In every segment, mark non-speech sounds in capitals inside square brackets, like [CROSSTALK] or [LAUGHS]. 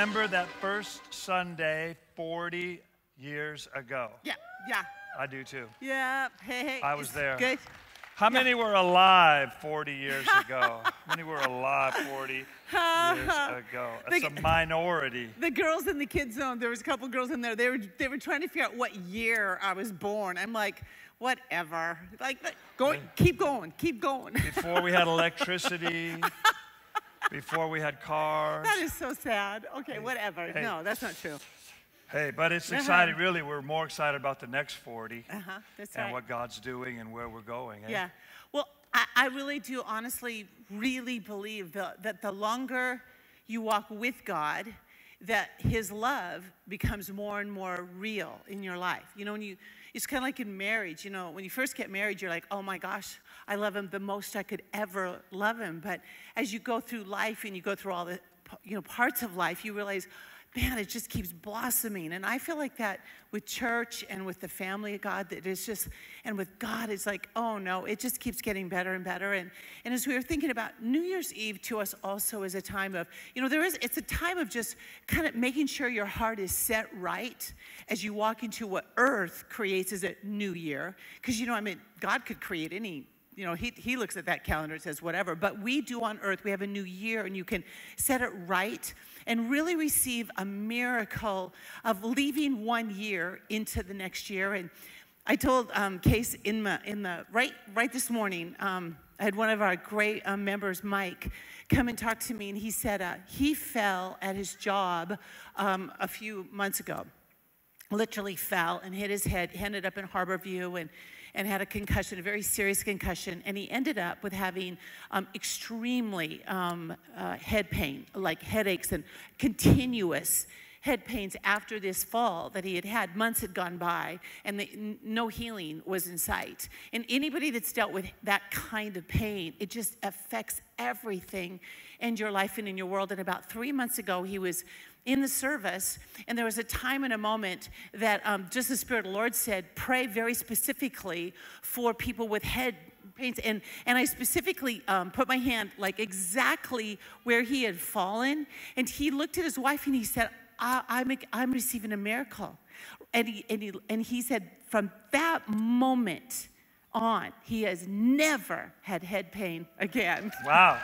remember that first Sunday 40 years ago? Yeah, yeah, I do too. yeah. Hey, hey. I was there. Good. How many were alive 40 years [LAUGHS] ago? How many were alive 40 years [LAUGHS] ago? It's a minority. The girls in the kids zone, there was a couple girls in there. They were they were trying to figure out what year I was born. I'm like, whatever. Like, go, keep going, keep going. Before we had electricity, [LAUGHS] before we had cars. that is so sad. Okay, whatever. hey. No, that's not true. Hey, but it's Uh-huh. exciting. Really, we're more excited about the next 40 Uh huh. And right. what God's doing and where we're going. eh? Yeah. Well, I, I really do honestly really believe that, that the longer you walk with God, that His love becomes more and more real in your life. You know, when you, it's kind of like in marriage. You know, when you first get married, you're like, oh my gosh, I love him the most I could ever love him. But as you go through life and you go through all the, you know, parts of life, you realize, man, it just keeps blossoming. And I feel like that with church and with the family of God, that it's just, and with God, it's like, oh no, it just keeps getting better and better. And, and as we were thinking about New Year's Eve to us also is a time of, you know, there is, it's a time of just kind of making sure your heart is set right as you walk into what earth creates as a new year. Because, you know, I mean, God could create any you know, he, he looks at that calendar and says, whatever. But we do on earth, we have a new year, and you can set it right and really receive a miracle of leaving one year into the next year. And I told um, Case in the, in the right, right this morning, um, I had one of our great um, members, Mike, come and talk to me, and he said uh, he fell at his job um, a few months ago literally fell and hit his head, he ended up in Harborview and, and had a concussion, a very serious concussion. And he ended up with having um, extremely um, uh, head pain, like headaches and continuous head pains after this fall that he had had. Months had gone by and the, no healing was in sight. And anybody that's dealt with that kind of pain, it just affects everything in your life and in your world. And about three months ago, he was in the service, and there was a time and a moment that um, just the Spirit of the Lord said, pray very specifically for people with head pains. And, and I specifically um, put my hand like exactly where he had fallen. And he looked at his wife and he said, I, I'm, I'm receiving a miracle. And he, and, he, and he said, from that moment on, he has never had head pain again. Wow.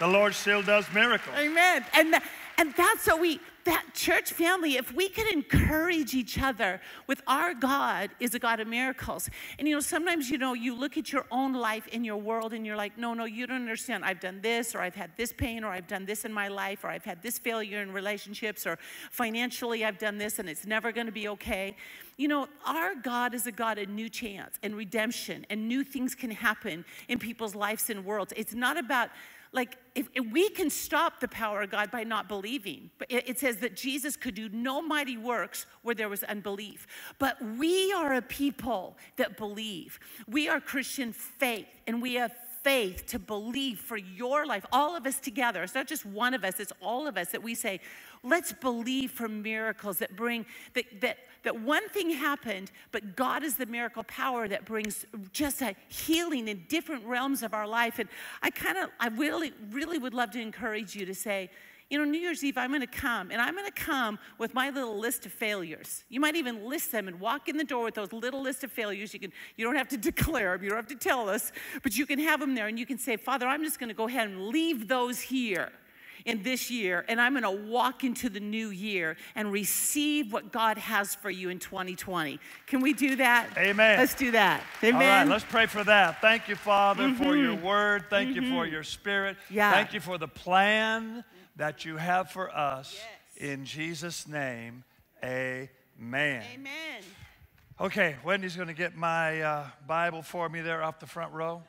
The Lord still does miracles. Amen. And, and that's what we, that church family, if we could encourage each other with our God is a God of miracles. And you know, sometimes, you know, you look at your own life in your world and you're like, no, no, you don't understand. I've done this, or I've had this pain, or I've done this in my life, or I've had this failure in relationships, or financially I've done this and it's never going to be okay. You know, our God is a God of new chance and redemption, and new things can happen in people's lives and worlds. It's not about like if, if we can stop the power of God by not believing, but it, it says that Jesus could do no mighty works where there was unbelief. But we are a people that believe. We are Christian faith, and we have faith to believe for your life. All of us together. It's not just one of us, it's all of us that we say, let's believe for miracles that bring that that that one thing happened, but God is the miracle power that brings just a healing in different realms of our life. And I kind of, I really, really would love to encourage you to say, you know, New Year's Eve, I'm going to come, and I'm going to come with my little list of failures. You might even list them and walk in the door with those little list of failures. You can, you don't have to [LAUGHS] declare them, you don't have to tell us, but you can have them there, and you can say, Father, I'm just going to go ahead and leave those here in this year, and I'm going to walk into the new year and receive what God has for you in 2020. Can we do that? Amen. Let's do that. Amen. All right, let's pray for that. Thank you, Father, for your mm-hmm. word. Thank you for mm-hmm. your spirit. Yeah. Thank you for the plan that you have for us. Yes. In Jesus' name, amen. Amen. Okay, Wendy's going to get my uh, Bible for me there off the front row.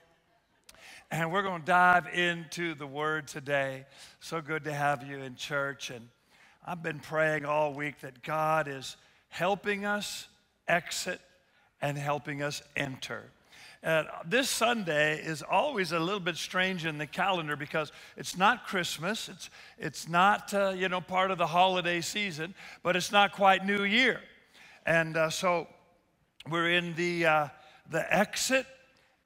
And we're going to dive into the Word today. So good to have you in church. And I've been praying all week that God is helping us exit and helping us enter. This Sunday is always a little bit strange in the calendar because it's not Christmas, it's, it's not, uh, you know, part of the holiday season, but it's not quite New Year. And uh, so we're in the, uh, the exit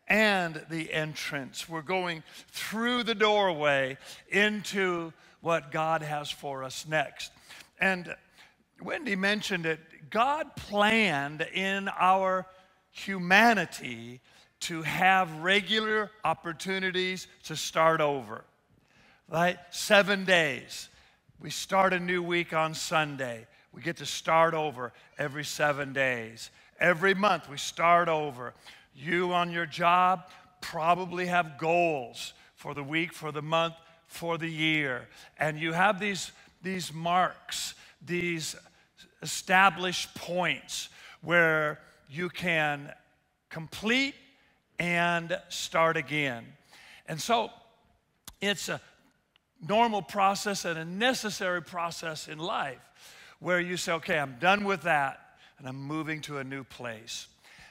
and the entrance. We're going through the doorway into what God has for us next. And Wendy mentioned it. God planned in our humanity to have regular opportunities to start over. Right? Seven days. We start a new week on Sunday. We get to start over every seven days. Every month we start over. You on your job probably have goals for the week, for the month, for the year. And you have these, these marks, these established points where you can complete and start again. And so it's a normal process and a necessary process in life where you say, okay, I'm done with that and I'm moving to a new place.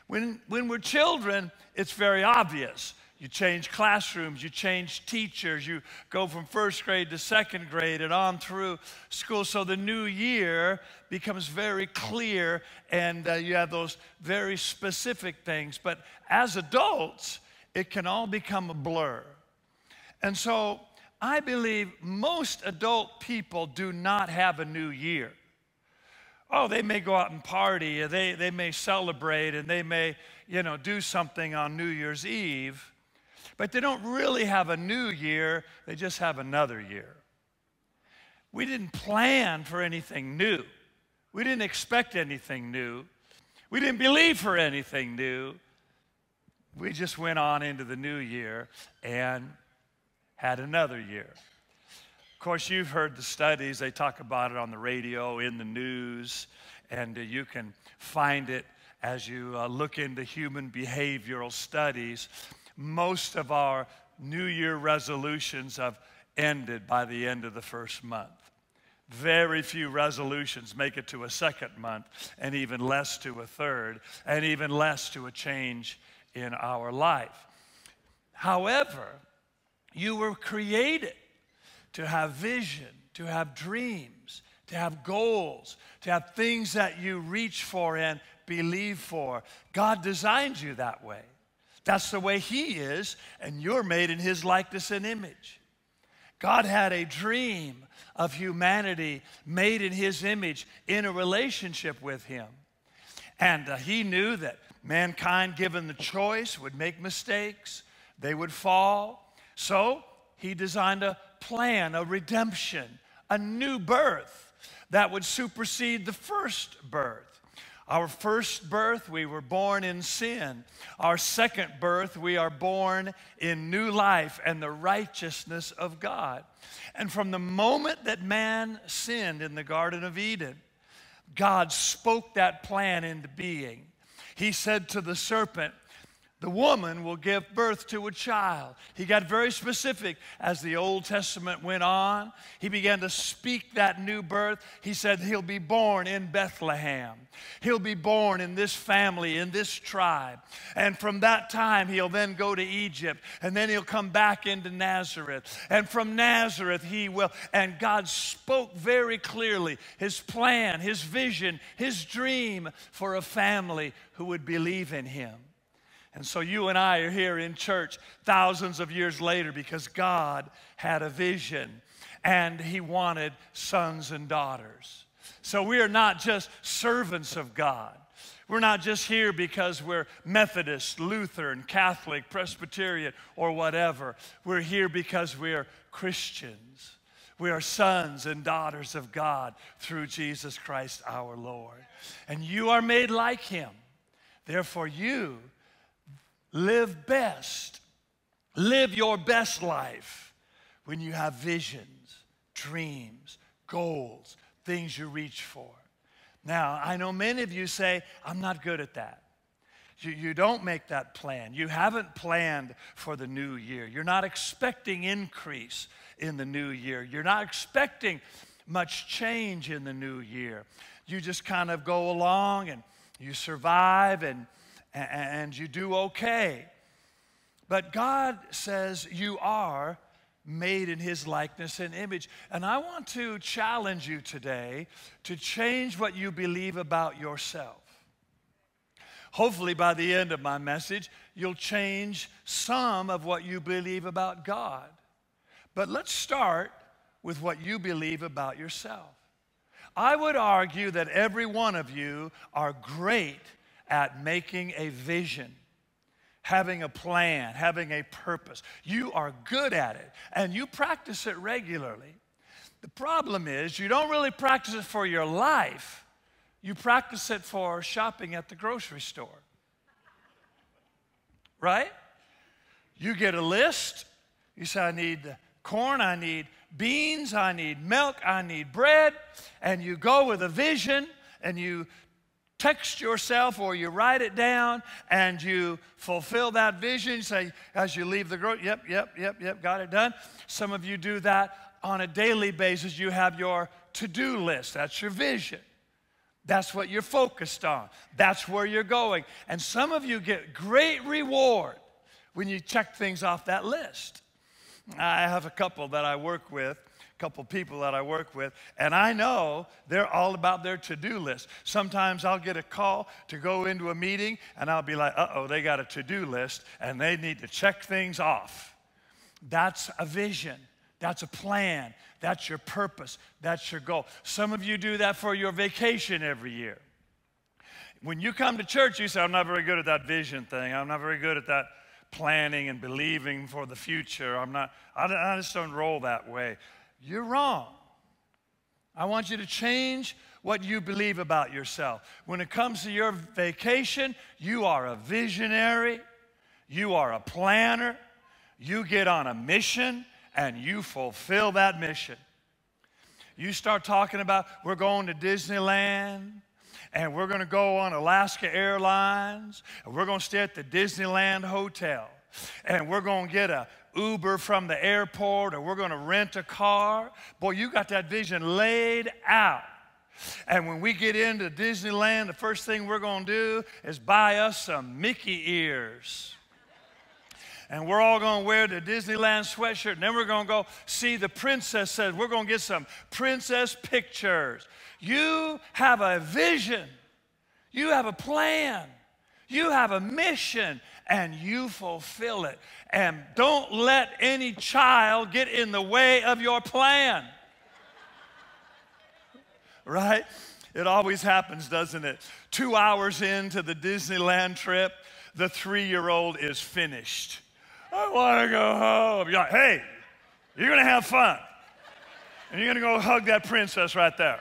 When, when we're children, it's very obvious. You change classrooms, you change teachers, you go from first grade to second grade and on through school. So the new year becomes very clear and uh, you have those very specific things. But as adults, it can all become a blur. And so I believe most adult people do not have a new year. Oh, they may go out and party, they, they may celebrate, and they may, you know, do something on New Year's Eve, but they don't really have a new year, they just have another year. We didn't plan for anything new. We didn't expect anything new. We didn't believe for anything new. We just went on into the new year and had another year. Of course, you've heard the studies, they talk about it on the radio, in the news, and uh, you can find it as you uh, look into human behavioral studies. Most of our New Year resolutions have ended by the end of the first month. Very few resolutions make it to a second month, and even less to a third, and even less to a change in our life. However, you were created to have vision, to have dreams, to have goals, to have things that you reach for and believe for. God designed you that way. That's the way He is, and you're made in His likeness and image. God had a dream of humanity made in His image in a relationship with Him. And uh, He knew that mankind, given the choice, would make mistakes, they would fall. So He designed a plan, a redemption, a new birth that would supersede the first birth. Our first birth, we were born in sin. Our second birth, we are born in new life and the righteousness of God. And from the moment that man sinned in the Garden of Eden, God spoke that plan into being. He said to the serpent, the woman will give birth to a child. He got very specific as the Old Testament went on. He began to speak that new birth. He said, He'll be born in Bethlehem. He'll be born in this family, in this tribe. And from that time, he'll then go to Egypt. And then he'll come back into Nazareth. And from Nazareth, he will. And God spoke very clearly his plan, his vision, his dream for a family who would believe in him. And so you and I are here in church thousands of years later because God had a vision and He wanted sons and daughters. So we are not just servants of God. We're not just here because we're Methodist, Lutheran, Catholic, Presbyterian, or whatever. We're here because we are Christians. We are sons and daughters of God through Jesus Christ our Lord. And you are made like Him. Therefore, you Live best. Live your best life when you have visions, dreams, goals, things you reach for. Now, I know many of you say, I'm not good at that. You, you don't make that plan. You haven't planned for the new year. You're not expecting increase in the new year. You're not expecting much change in the new year. You just kind of go along and you survive and and you do okay. But God says you are made in his likeness and image. And I want to challenge you today to change what you believe about yourself. Hopefully, by the end of my message, you'll change some of what you believe about God. But let's start with what you believe about yourself. I would argue that every one of you are great at making a vision, having a plan, having a purpose. You are good at it, and you practice it regularly. The problem is, you don't really practice it for your life, you practice it for shopping at the grocery store. Right? You get a list. You say, I need corn, I need beans, I need milk, I need bread. And you go with a vision and you text yourself or you write it down and you fulfill that vision. You say, as you leave the group, yep, yep, yep, yep, got it done. Some of you do that on a daily basis. You have your to do list, that's your vision. That's what you're focused on. That's where you're going. And some of you get great reward when you check things off that list. I have a couple that I work with, couple people that I work with, and I know they're all about their to do list. Sometimes I'll get a call to go into a meeting, and I'll be like, uh oh, they got a to do list, and they need to check things off. That's a vision. That's a plan. That's your purpose. That's your goal. Some of you do that for your vacation every year. When you come to church, you say, I'm not very good at that vision thing. I'm not very good at that planning and believing for the future. I'm not, I, I just don't roll that way. You're wrong. I want you to change what you believe about yourself. When it comes to your vacation, you are a visionary, you are a planner, you get on a mission, and you fulfill that mission. You start talking about, we're going to Disneyland, and we're going to go on Alaska Airlines, and we're going to stay at the Disneyland Hotel, and we're going to get a Uber from the airport, or we're going to rent a car. Boy, you got that vision laid out. And when we get into Disneyland, the first thing we're going to do is buy us some Mickey ears. And we're all going to wear the Disneyland sweatshirt. And then we're going to go see the princess says, we're going to get some princess pictures. You have a vision, you have a plan, you have a mission, and you fulfill it. And don't let any child get in the way of your plan. right? It always happens, doesn't it? Two hours into the Disneyland trip, the three year old is finished. I want to go home. You're like, hey, you're going to have fun. And you're going to go hug that princess right there.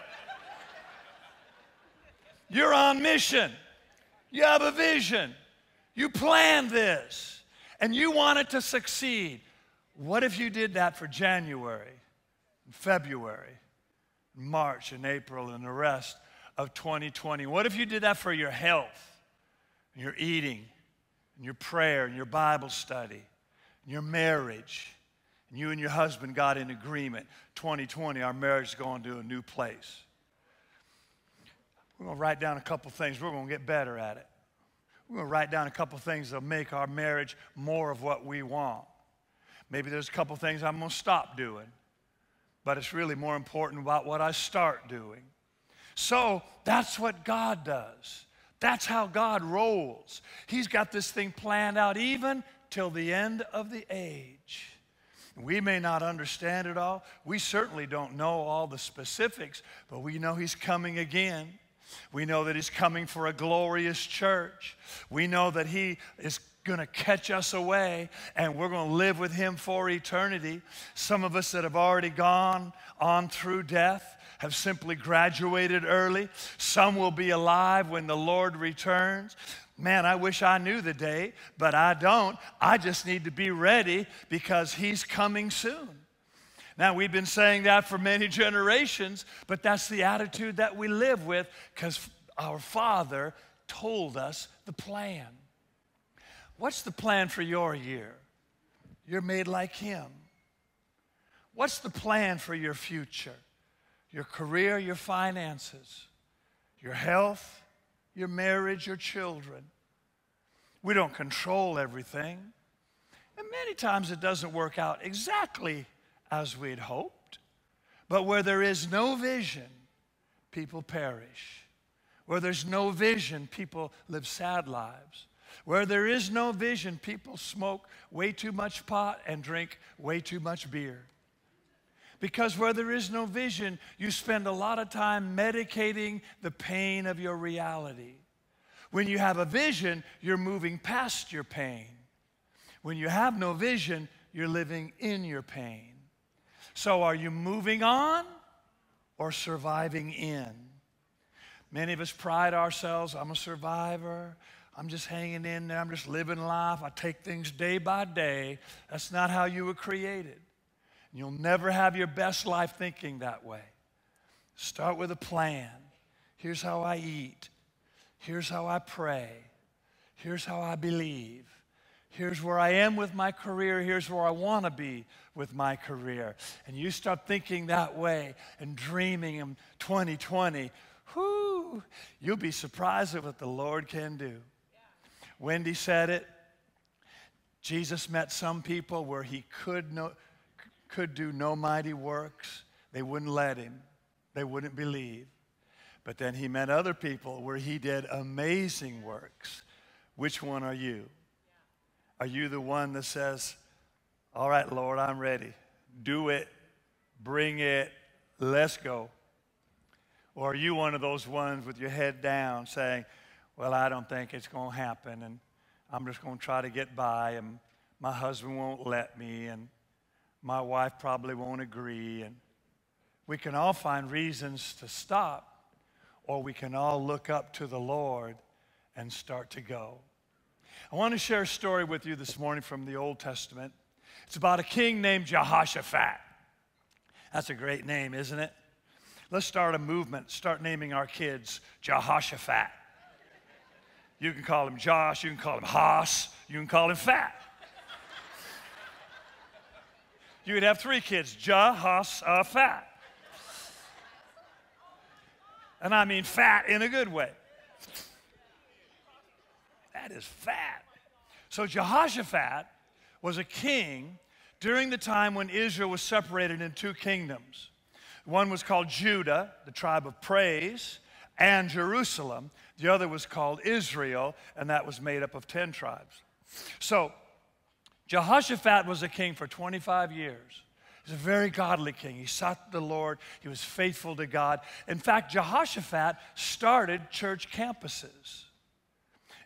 You're on mission. You have a vision. You planned this and you want it to succeed. What if you did that for January, February, March, and April, and the rest of 2020? What if you did that for your health, and your eating, and your prayer, and your Bible study, and your marriage? And you and your husband got in agreement. 2020, our marriage is going to a new place. We're going to write down a couple things. We're going to get better at it. We're going to write down a couple things that'll make our marriage more of what we want. Maybe there's a couple things I'm going to stop doing, but it's really more important about what I start doing. So that's what God does. That's how God rolls. He's got this thing planned out even till the end of the age. We may not understand it all. We certainly don't know all the specifics, but we know He's coming again. We know that He's coming for a glorious church. We know that He is going to catch us away and we're going to live with Him for eternity. Some of us that have already gone on through death have simply graduated early. Some will be alive when the Lord returns. Man, I wish I knew the day, but I don't. I just need to be ready because He's coming soon. Now, we've been saying that for many [LAUGHS] generations, but that's the attitude that we live with because our Father told us the plan. What's the plan for your year? You're made like Him. What's the plan for your future? Your career, your finances, your health, your marriage, your children. We don't control everything. And many times it doesn't work out exactly as we'd hoped. But where there is no vision, people perish. Where there's no vision, people live sad lives. Where there is no vision, people smoke way too much pot and drink way too much beer. Because where there is no vision, you spend a lot of time medicating the pain of your reality. When you have a vision, you're moving past your pain. When you have no vision, you're living in your pain. So, are you moving on or surviving in? Many of us pride ourselves I'm a survivor. I'm just hanging in there. I'm just living life. I take things day by day. That's not how you were created. You'll never have your best life thinking that way. Start with a plan. Here's how I eat. Here's how I pray. Here's how I believe. Here's where I am with my career. Here's where I want to be with my career. And you start thinking that way and dreaming in 2020. Whoo, you'll be surprised at what the Lord can do. Wendy said it. Jesus met some people where he could no, could do no mighty works, they wouldn't let him, they wouldn't believe. But then he met other people where he did amazing works. Which one are you? Are you the one that says, All right, Lord, I'm ready. Do it, bring it, let's go? Or are you one of those ones with your head down saying, Well, I don't think it's going to happen, and I'm just going to try to get by, and my husband won't let me, and my wife probably won't agree. And we can all find reasons to stop, or we can all look up to the Lord and start to go. I want to share a story with you this morning from the Old Testament. It's about a king named Jehoshaphat. That's a great name, isn't it? Let's start a movement, start naming our kids Jehoshaphat. You can call him Josh, you can call him Haas, you can call him Fat you would have three kids, Jehoshaphat. And I mean fat in a good way. That is fat. So Jehoshaphat was a king during the time when Israel was separated in two kingdoms. One was called Judah, the tribe of praise, and Jerusalem. The other was called Israel, and that was made up of 10 tribes. So Jehoshaphat was a king for 25 years. He's a very godly king. He sought the Lord, he was faithful to God. In fact, Jehoshaphat started church campuses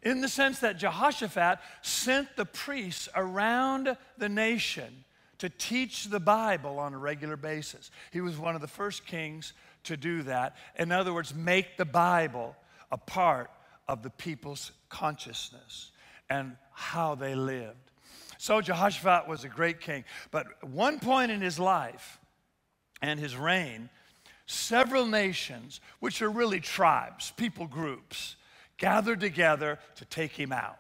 in the sense that Jehoshaphat sent the priests around the nation to teach the Bible on a regular basis. He was one of the first kings to do that. In other words, make the Bible a part of the people's consciousness and how they lived. So Jehoshaphat was a great king. But one point in his life and his reign, several nations, which are really tribes, people groups, gathered together to take him out.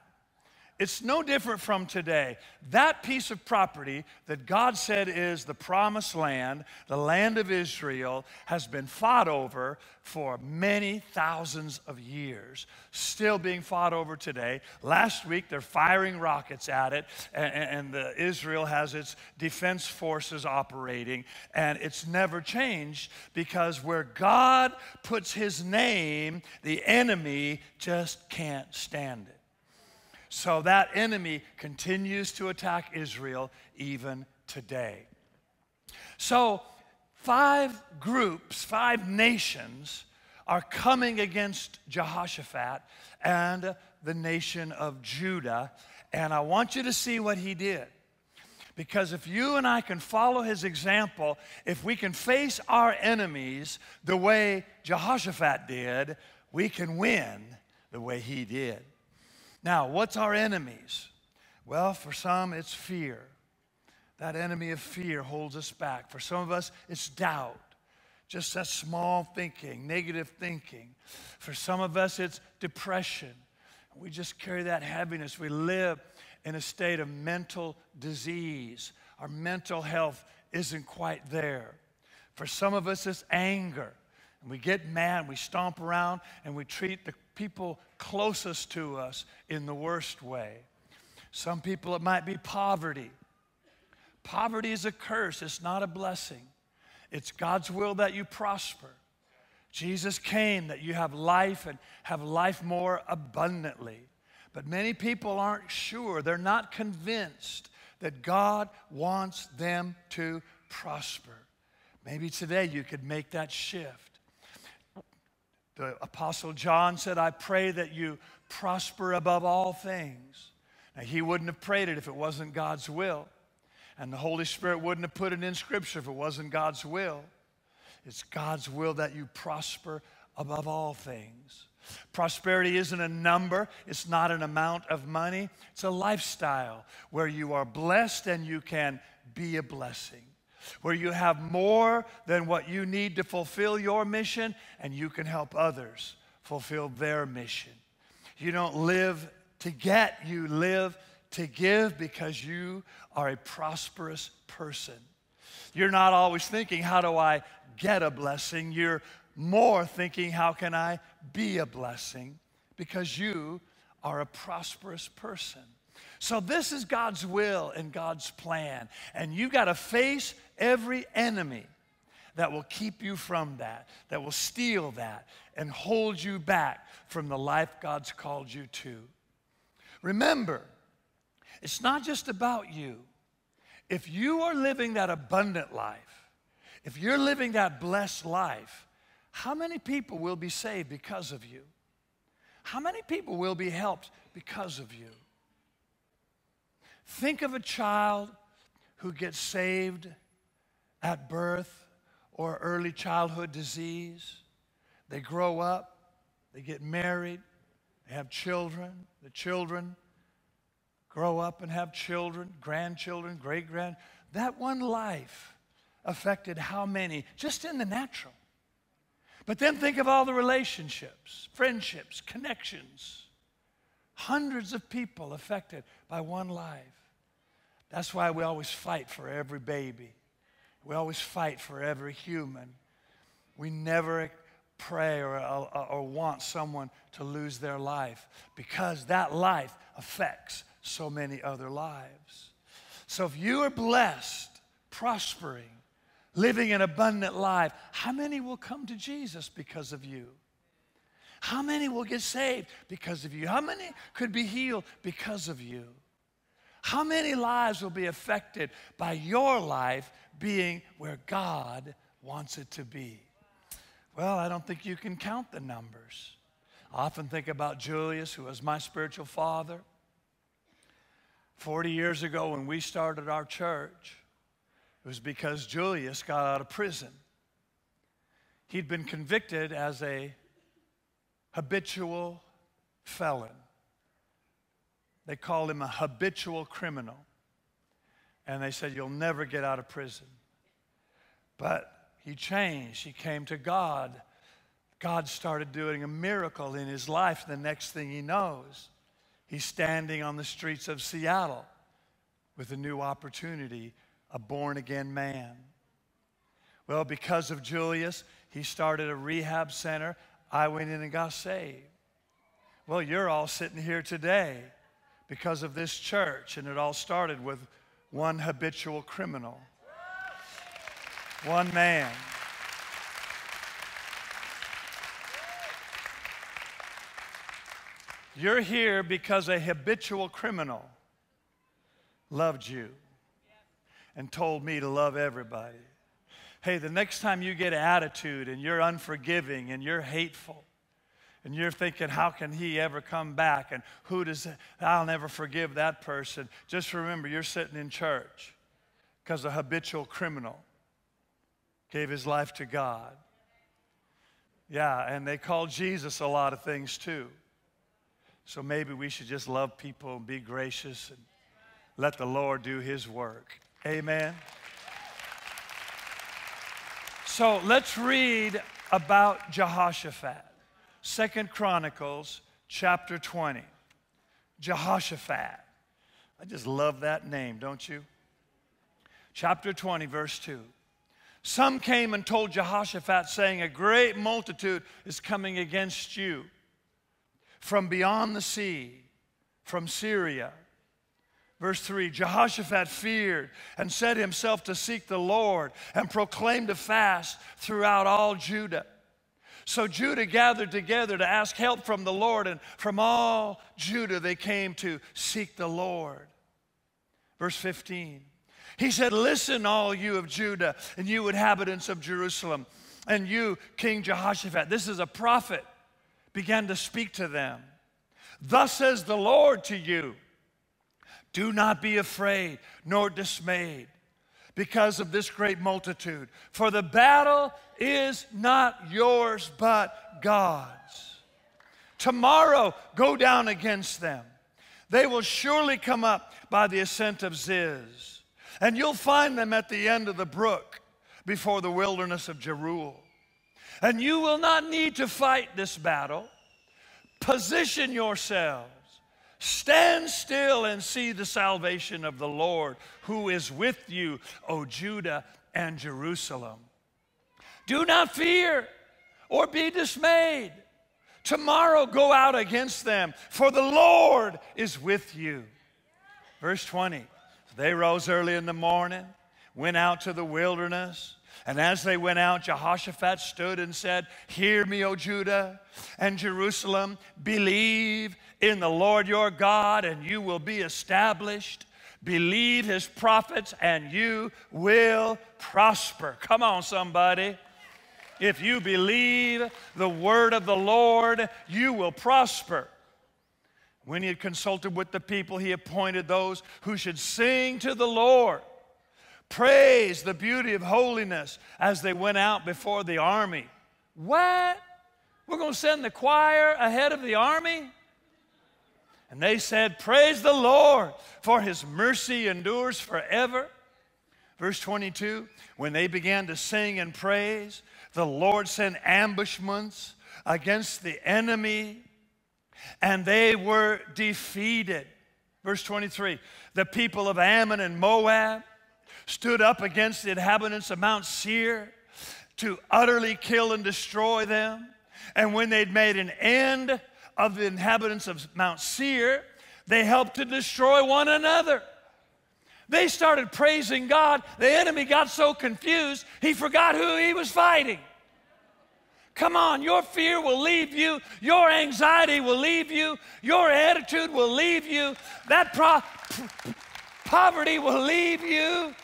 It's no different from today. That piece of property that God said is the promised land, the land of Israel, has been fought over for many thousands of years, still being fought over today. Last week, they're firing rockets at it, and, and Israel has its defense forces operating, and it's never changed because where God puts his name, the enemy just can't stand it. So that enemy continues to attack Israel even today. So, five groups, five nations are coming against Jehoshaphat and the nation of Judah. And I want you to see what he did. Because if you and I can follow his example, if we can face our enemies the way Jehoshaphat did, we can win the way he did. Now, what's our enemies? Well, for some, it's fear. That enemy of fear holds us back. For some of us, it's doubt. Just that small thinking, negative thinking. For some of us, it's depression. We just carry that heaviness. We live in a state of mental disease. Our mental health isn't quite there. For some of us, it's anger. And we get mad, we stomp around, and we treat the people closest to us in the worst way. Some people, it might be poverty. Poverty is a curse, it's not a blessing. It's God's will that you prosper. Jesus came that you have life and have life more abundantly. But many people aren't sure, they're not convinced that God wants them to prosper. Maybe today you could make that shift. The Apostle John said, I pray that you prosper above all things. Now, he wouldn't have prayed it if it wasn't God's will. And the Holy Spirit wouldn't have put it in Scripture if it wasn't God's will. It's God's will that you prosper above all things. Prosperity isn't a number, it's not an amount of money, it's a lifestyle where you are blessed and you can be a blessing. Where you have more than what you need to fulfill your mission, and you can help others fulfill their mission. You don't live to get, you live to give because you are a prosperous person. You're not always thinking, how do I get a blessing? You're more thinking, how can I be a blessing? Because you are a prosperous person. So, this is God's will and God's plan. And you've got to face every enemy that will keep you from that, that will steal that, and hold you back from the life God's called you to. Remember, it's not just about you. If you are living that abundant life, if you're living that blessed life, how many people will be saved because of you? How many people will be helped because of you? Think of a child who gets saved at birth or early childhood disease. They grow up, they get married, they have children. The children grow up and have children, grandchildren, great grand. That one life affected how many just in the natural? But then think of all the relationships, friendships, connections. Hundreds of people affected by one life. That's why we always fight for every baby. We always fight for every human. We never pray or, or, or, want someone to lose their life because that life affects so many other lives. So if you are blessed, prospering, living an abundant life, how many will come to Jesus because of you? How many will get saved because of you? How many could be healed because of you? How many lives will be affected by your life being where God wants it to be? Well, I don't think you can count the numbers. I often think about Julius, who was my spiritual father. 40 years ago, when we started our church, it was because Julius got out of prison. He'd been convicted as a habitual felon. They called him a habitual criminal. And they said, You'll never get out of prison. But he changed. He came to God. God started doing a miracle in his life. The next thing he knows, he's standing on the streets of Seattle with a new opportunity a born again man. Well, because of Julius, he started a rehab center. I went in and got saved. Well, you're all sitting here today because of this church, and it all started with one habitual criminal, one man. You're here because a habitual criminal loved you and told me to love everybody. Hey, the next time you get an attitude and you're unforgiving and you're hateful and you're thinking, how can he ever come back? And who does, I'll never forgive that person. Just remember, you're sitting in church because a habitual criminal gave his life to God. Yeah, and they call Jesus a lot of things too. So maybe we should just love people and be gracious and let the Lord do his work. Amen. So let's read about Jehoshaphat. Second Chronicles chapter 20. Jehoshaphat. I just love that name, don't you? Chapter 20, verse 2. Some came and told Jehoshaphat, saying, A great multitude is coming against you from beyond the sea, from Syria Verse 3 Jehoshaphat feared and set himself to seek the Lord and proclaimed a fast throughout all Judah. So Judah gathered together to ask help from the Lord, and from all Judah they came to seek the Lord. Verse 15 He said, Listen, all you of Judah, and you inhabitants of Jerusalem, and you, King Jehoshaphat. This is a prophet, began to speak to them. Thus says the Lord to you Do not be afraid nor dismayed because of this great multitude, for the battle is not yours but God's. Tomorrow, go down against them. They will surely come up by the ascent of Ziz, and you'll find them at the end of the brook before the wilderness of Jeruel. And you will not need to fight this battle. Position yourselves. Stand still and see the salvation of the Lord who is with you, O Judah and Jerusalem. Do not fear or be dismayed. Tomorrow go out against them, for the Lord is with you. Verse 20 They rose early in the morning, went out to the wilderness. And as they went out, Jehoshaphat stood and said, Hear me, O Judah and Jerusalem, believe in the Lord your God, and you will be established. Believe his prophets, and you will prosper. Come on, somebody. If you believe the word of the Lord, you will prosper. When he had consulted with the people, he appointed those who should sing to the Lord, praise the beauty of holiness as they went out before the army. What? We're going to send the choir ahead of the army? And they said, Praise the Lord, for his mercy endures forever. Verse 22 When they began to sing and praise, the Lord sent ambushments against the enemy, and they were defeated. Verse 23 The people of Ammon and Moab stood up against the inhabitants of Mount Seir to utterly kill and destroy them. And when they'd made an end of the inhabitants of Mount Seir, they helped to destroy one another. They started praising God. The enemy got so confused, he forgot who he was fighting. Come on, your fear will leave you. Your anxiety will leave you. Your attitude will leave you. That pro- poverty will leave you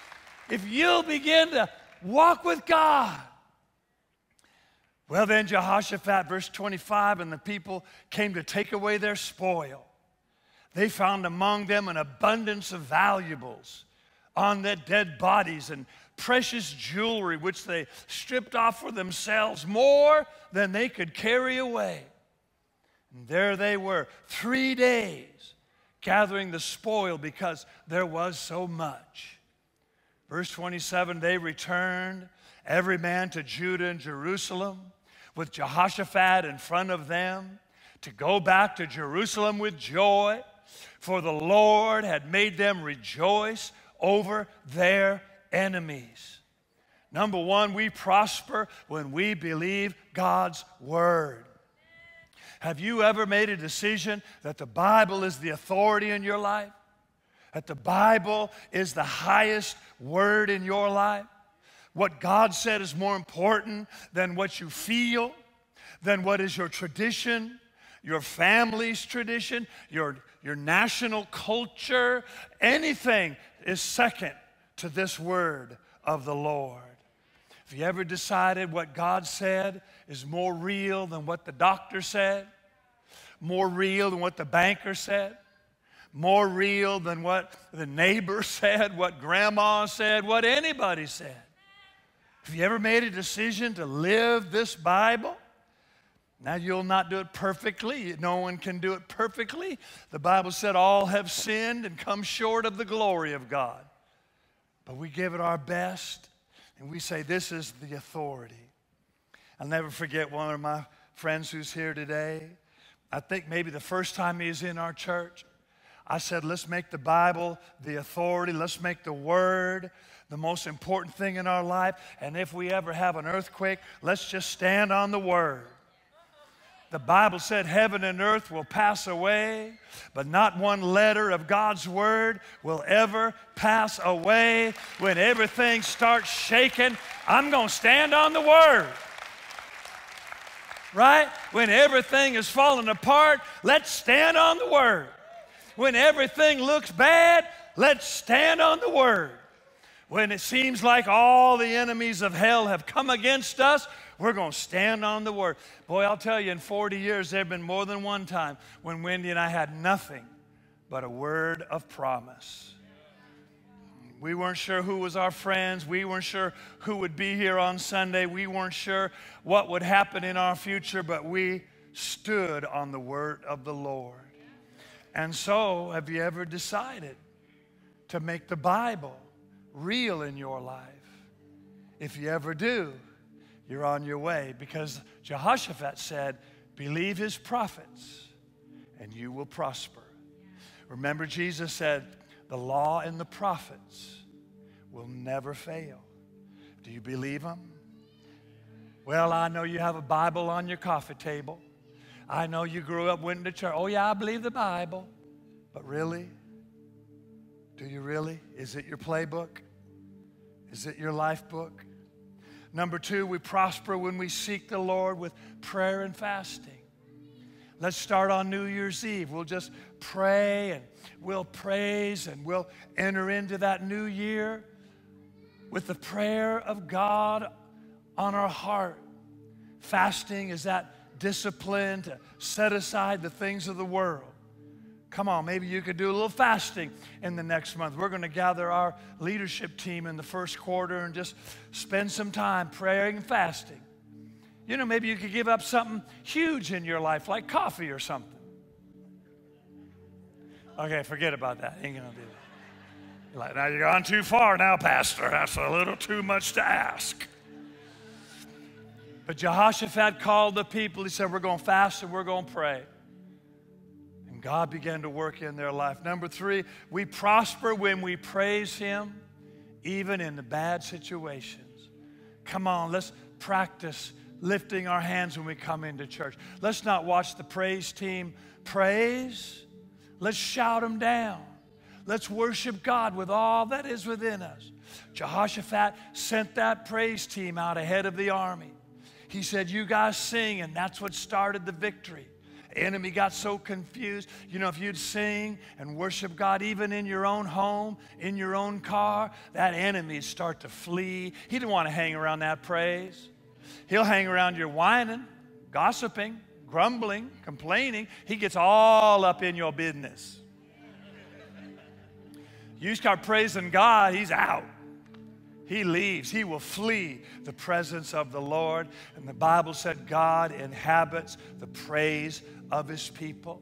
if you'll begin to walk with God. Well, then Jehoshaphat, verse 25, and the people came to take away their spoil. They found among them an abundance of valuables on their dead bodies and precious jewelry, which they stripped off for themselves, more than they could carry away. And there they were, three days gathering the spoil because there was so much. Verse 27 they returned, every man to Judah and Jerusalem, with Jehoshaphat in front of them, to go back to Jerusalem with joy, for the Lord had made them rejoice over their enemies. Number one, we prosper when we believe God's word. Have you ever made a decision that the Bible is the authority in your life? That the Bible is the highest word in your life? What God said is more important than what you feel, than what is your tradition, your family's tradition, your, your national culture, anything is second to this word of the Lord. Have you ever decided what God said is more real than what the doctor said? More real than what the banker said? More real than what the neighbor [LAUGHS] said, what grandma said, what anybody said? Have you ever made a decision to live this Bible? Now, you'll not do it perfectly. No one can do it perfectly. The Bible said all have sinned and come short of the glory of God. But we give it our best and we say, This is the authority. I'll never forget one of my friends who's here today. I think maybe the first time he was in our church, I said, Let's make the Bible the authority, let's make the Word the most important thing in our life. And if we ever have an earthquake, let's just stand on the Word. The Bible said heaven and earth will pass away, but not one letter of God's word will ever pass away. When everything starts shaking, I'm going to stand on the word. Right? When everything is falling apart, let's stand on the word. When everything looks bad, let's stand on the word. When it seems like all the enemies of hell have come against us, we're going to stand on the word. Boy, I'll tell you, in 40 years, there have been more than one time when Wendy and I had nothing but a word of promise. We weren't sure who was our friends. We weren't sure who would be here on Sunday. We weren't sure what would happen in our future, but we stood on the word of the Lord. And so, have you ever decided to make the Bible real in your life? If you ever do, you're on your way because Jehoshaphat said, Believe his prophets and you will prosper. Remember, Jesus said, The law and the prophets will never fail. Do you believe them? Well, I know you have a Bible on your coffee table. I know you grew up, went to church. Oh, yeah, I believe the Bible. But really? Do you really? Is it your playbook? Is it your life book? Number two, we prosper when we seek the Lord with prayer and fasting. Let's start on New Year's Eve. We'll just pray and we'll praise and we'll enter into that new year with the prayer of God on our heart. Fasting is that discipline to set aside the things of the world. Come on, maybe you could do a little fasting in the next month. We're going to gather our leadership team in the first quarter and just spend some time praying and fasting. You know, maybe you could give up something huge in your life, like coffee or something. Okay, forget about that. Ain't gonna do that. Like, now you're gone too far now, Pastor. That's a little too much to ask. But Jehoshaphat called the people. He said, We're going to fast and we're going to pray. And God began to work in their life. Number three, we prosper when we praise Him, even in the bad situations. Come on, let's practice lifting our hands when we come into church. Let's not watch the praise team praise, let's shout them down. Let's worship God with all that is within us. Jehoshaphat sent that praise team out ahead of the army. He said, You guys sing, and that's what started the victory enemy got so confused. You know, if you'd sing and worship God, even in your own home, in your own car, that enemy start to flee. He didn't want to hang around that praise. He'll hang around your whining, gossiping, grumbling, complaining. He gets all up in your business. You start praising God, he's out. He leaves. He will flee the presence of the Lord. And the Bible said God inhabits the praise of his people.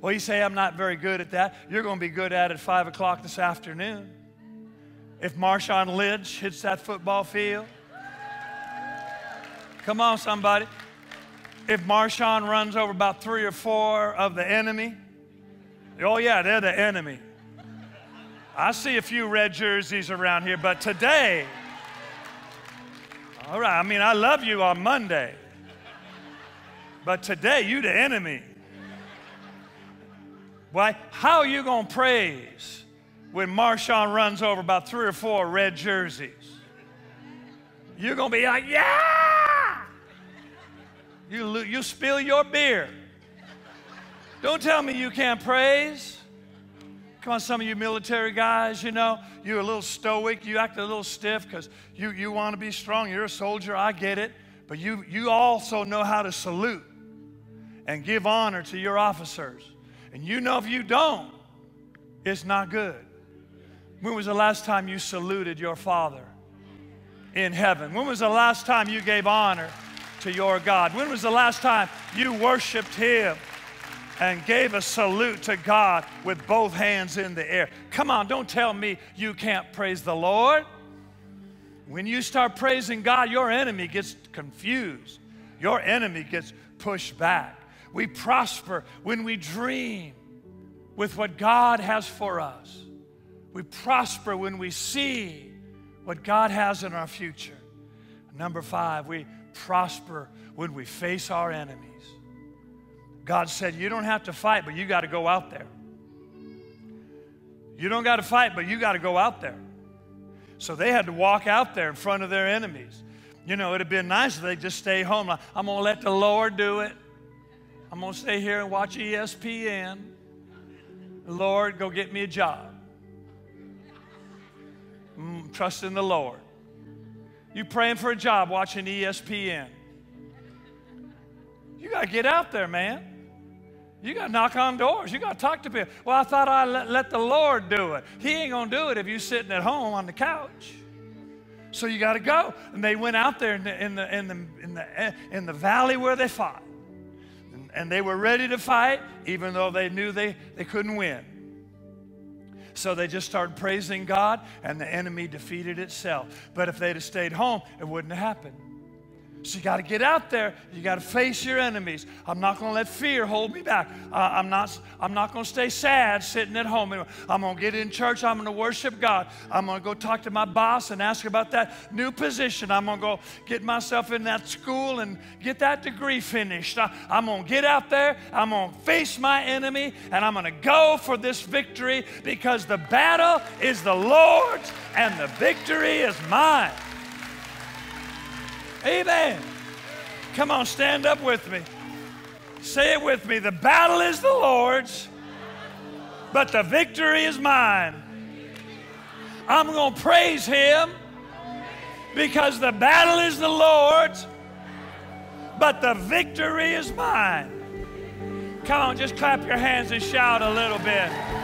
Well, you say, I'm not very good at that. You're going to be good at it 5 o'clock this afternoon. If Marshawn Lynch hits that football field, come on, somebody. If Marshawn runs over about three or four of the enemy, oh, yeah, they're the enemy. I see a few red jerseys around here, but today, all right, I mean, I love you on Monday. But today, you the enemy. Why? How are you going to praise when Marshawn runs over about three or four red jerseys? You're going to be like, yeah! You, you spill your beer. Don't tell me you can't praise. Come on, some of you military guys, you know, you're a little stoic, you act a little stiff because you, you want to be strong. You're a soldier, I get it. But you, you also know how to salute and give honor to your officers. And you know if you don't, it's not good. When was the last time you saluted your Father in heaven? When was the last time you gave honor to your God? When was the last time you worshiped Him and gave a salute to God with both hands in the air? Come on, don't tell me you can't praise the Lord. When you start praising God, your enemy gets confused, your enemy gets pushed back. We prosper when we dream with what God has for us. We prosper when we see what God has in our future. Number five, we prosper when we face our enemies. God said, You don't have to fight, but you got to go out there. You don't got to fight, but you got to go out there. So they had to walk out there in front of their enemies. You know, it'd have been nice if they just stay home. Like, I'm going to let the Lord do it. I'm going to stay here and watch ESPN. Lord, go get me a job. Mm, I'm trusting the Lord. You praying for a job watching ESPN. You got to get out there, man. You got to knock on doors. You got to talk to people. Well, I thought I let, let the Lord do it. He ain't going to do it if you're sitting at home on the couch. So you got to go. And they went out there in the, in the, in the, in the, in the valley where they fought. And, and they were ready to fight, even though they knew they, they couldn't win. So they just started praising God, and the enemy defeated itself. But if they'd have stayed home, it wouldn't have happened. So you got to get out there. You got to face your enemies. I'm not going to let fear hold me back. Uh, I'm not. I'm not going to stay sad sitting at home. I'm going to get in church. I'm going to worship God. I'm going to go talk to my boss and ask about that new position. I'm going to go get myself in that school and get that degree finished. I, I'm going to get out there. I'm going to face my enemy and I'm going to go for this victory because the battle is the Lord's and the victory is mine. Amen. Come on, stand up with me. Say it with me. The battle is the Lord's, but the victory is mine. I'm going to praise Him because the battle is the Lord's, but the victory is mine. Come on, just clap your hands and shout a little bit.